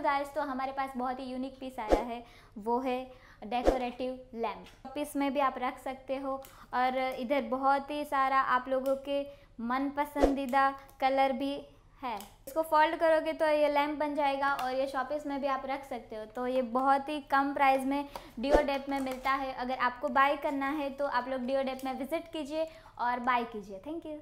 Hello guys तो हमारे पास बहुत ही यूनिक पीस आया है। वो है डेकोरेटिव लैम्प पीस में भी आप रख सकते हो और इधर बहुत ही सारा आप लोगों के मन पसंदीदा कलर भी है। इसको फोल्ड करोगे तो ये लैम्प बन जाएगा और ये शॉपिस में भी आप रख सकते हो। तो ये बहुत ही कम प्राइस में डिओ डेप में मिलता है। अगर आपको बाय करना है तो आप लोग डिओ डेप में विज़िट कीजिए और बाय कीजिए। Thank you